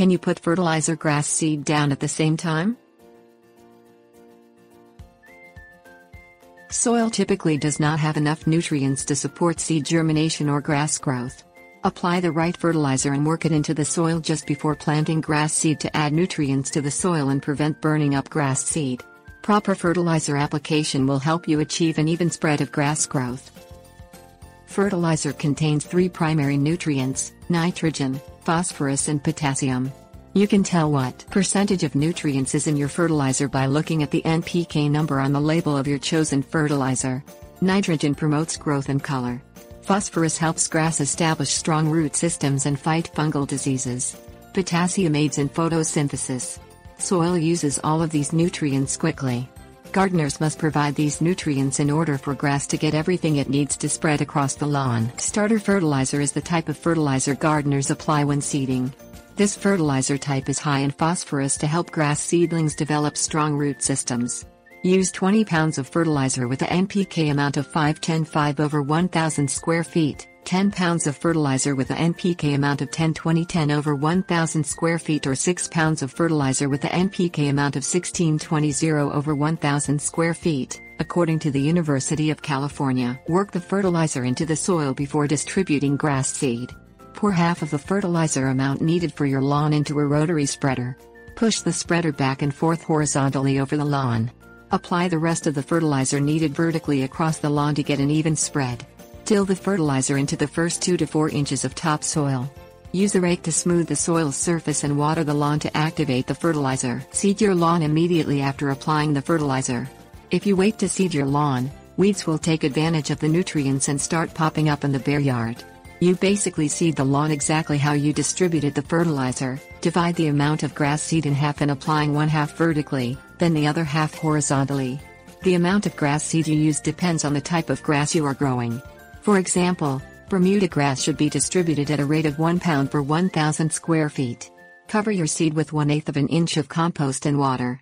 Can you put fertilizer grass seed down at the same time? Soil typically does not have enough nutrients to support seed germination or grass growth. Apply the right fertilizer and work it into the soil just before planting grass seed to add nutrients to the soil and prevent burning up grass seed. Proper fertilizer application will help you achieve an even spread of grass growth. Fertilizer contains three primary nutrients nitrogen, phosphorus, and potassium. You can tell what percentage of nutrients is in your fertilizer by looking at the NPK number on the label of your chosen fertilizer. Nitrogen promotes growth and color. Phosphorus helps grass establish strong root systems and fight fungal diseases. Potassium aids in photosynthesis. Soil uses all of these nutrients quickly. Gardeners must provide these nutrients in order for grass to get everything it needs to spread across the lawn. Starter fertilizer is the type of fertilizer gardeners apply when seeding. This fertilizer type is high in phosphorus to help grass seedlings develop strong root systems. Use 20 pounds of fertilizer with a NPK amount of 5-10-5 over 1000 square feet, 10 pounds of fertilizer with a NPK amount of 10-20-10 over 1000 square feet or 6 pounds of fertilizer with a NPK amount of 16-20-0 over 1000 square feet, according to the University of California. Work the fertilizer into the soil before distributing grass seed. Pour half of the fertilizer amount needed for your lawn into a rotary spreader. Push the spreader back and forth horizontally over the lawn. Apply the rest of the fertilizer needed vertically across the lawn to get an even spread. Till the fertilizer into the first 2 to 4 inches of topsoil. Use a rake to smooth the soil's surface and water the lawn to activate the fertilizer. Seed your lawn immediately after applying the fertilizer. If you wait to seed your lawn, weeds will take advantage of the nutrients and start popping up in the bare yard. You basically seed the lawn exactly how you distributed the fertilizer, divide the amount of grass seed in half and applying one half vertically, then the other half horizontally. The amount of grass seed you use depends on the type of grass you are growing. For example, Bermuda grass should be distributed at a rate of 1 pound per 1000 square feet. Cover your seed with 1 8 of an inch of compost and water.